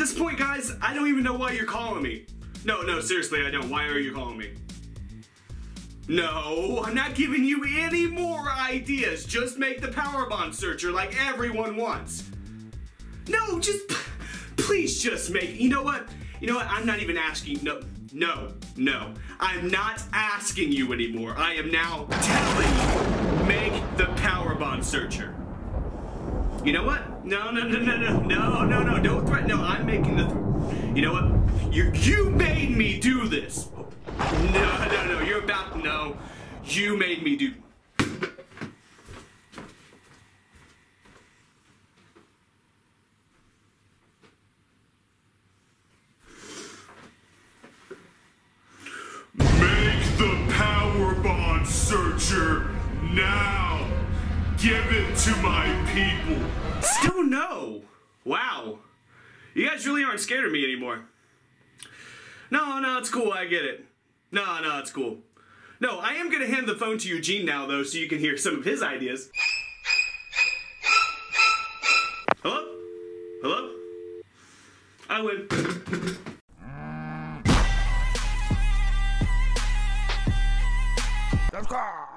this point, guys, I don't even know why you're calling me. No, no, seriously, I don't. Why are you calling me? No, I'm not giving you any more ideas. Just make the power bond searcher like everyone wants. No, just please just make. You know what? You know what? I'm not even asking. No, no, no. I'm not asking you anymore. I am now telling you. Make the power bond searcher. You know what? No, no, no, no, no, no, no, no. Don't threaten. No, I'm making the. you know what? You you made me do this. No, no, no. You're about to know. You made me do. Make the power bond searcher now. Give it to my people. Still no. Wow. You guys really aren't scared of me anymore. No, no, it's cool. I get it. No, no, it's cool. No, I am going to hand the phone to Eugene now, though, so you can hear some of his ideas. Hello? Hello? I win. Subscribe.